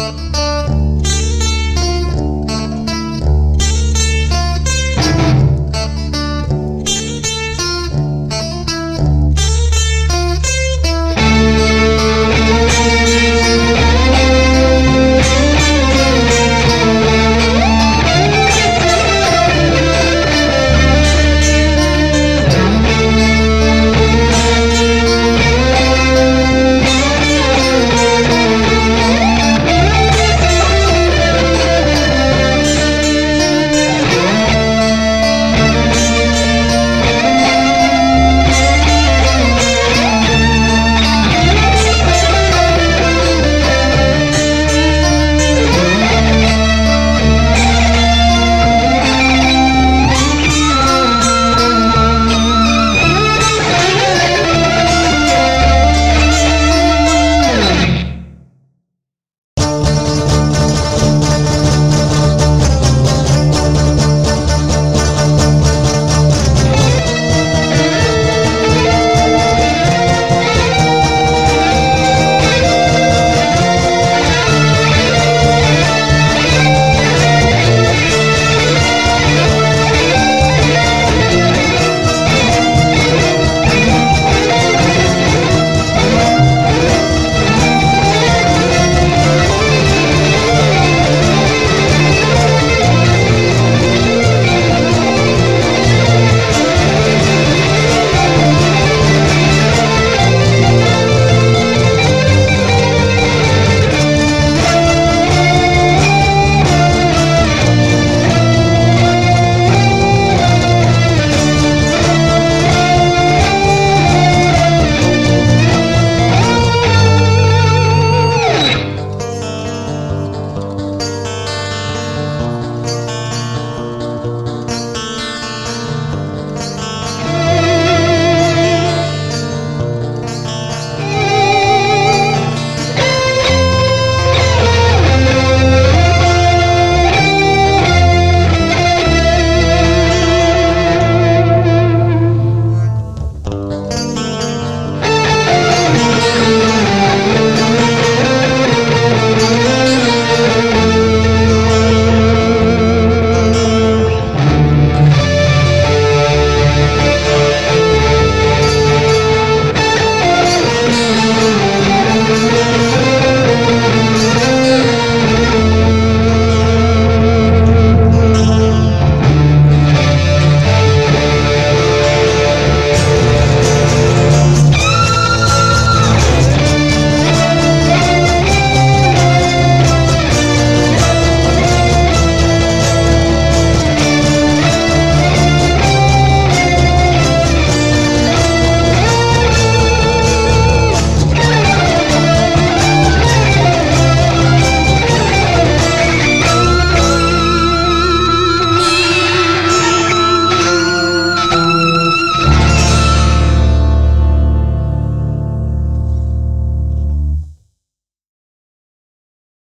Música